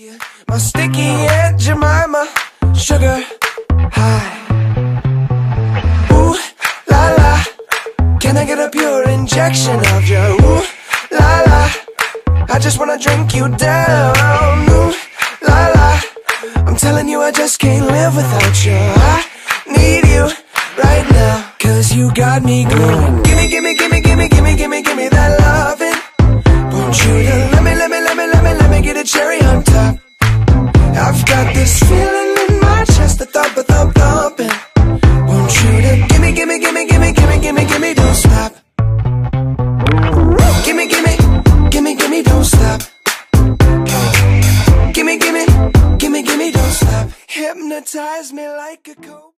My sticky Aunt Jemima, sugar high. Ooh la la, can I get a pure injection of you? Ooh la la, I just wanna drink you down. Ooh la la, I'm telling you I just can't live without you. I need you right now, cause you got me going. Gimme, gimme, gimme, gimme, gimme, got this feeling in my chest, the thump, a thump, thumping. Want you to gimme, gimme, gimme, gimme, gimme, gimme, gimme, don't stop. Gimme, gimme, gimme, gimme, don't stop. Gimme, gimme, gimme, gimme, don't stop. Hypnotize me like a coke.